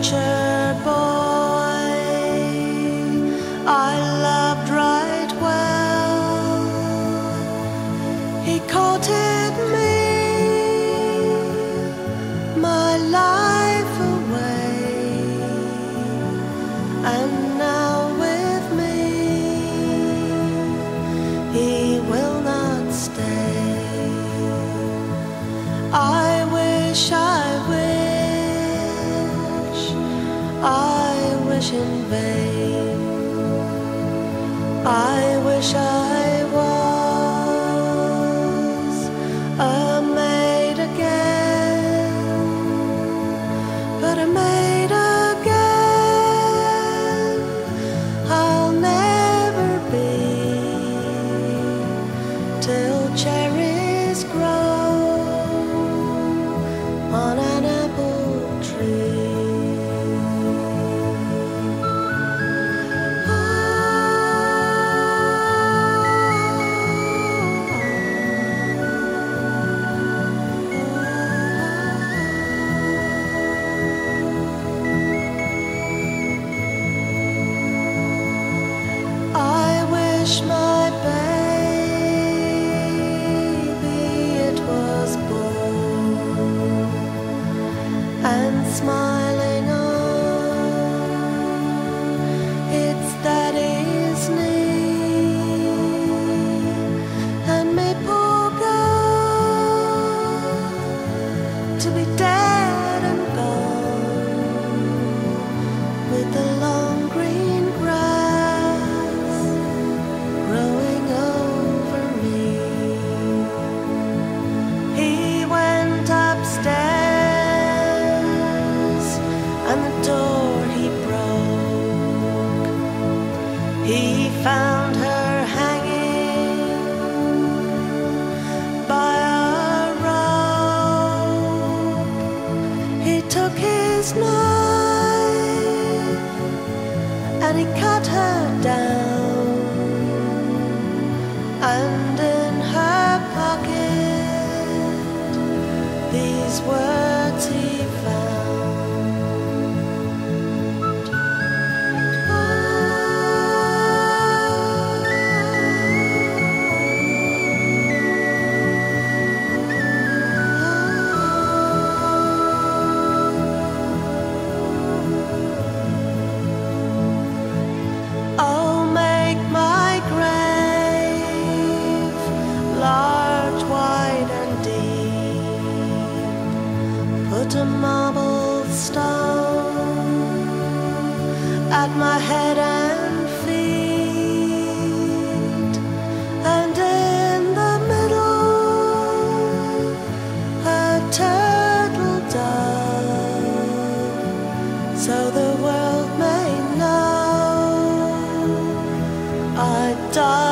Butcher boy, I in vain. I wish I to be dead and gone with the long green grass growing over me. He went upstairs and the door he broke. He found her his knife and he cut her down. And in her pocket, these words he at a marble stone at my head and feet, and in the middle, a turtle dove, so the world may know I died.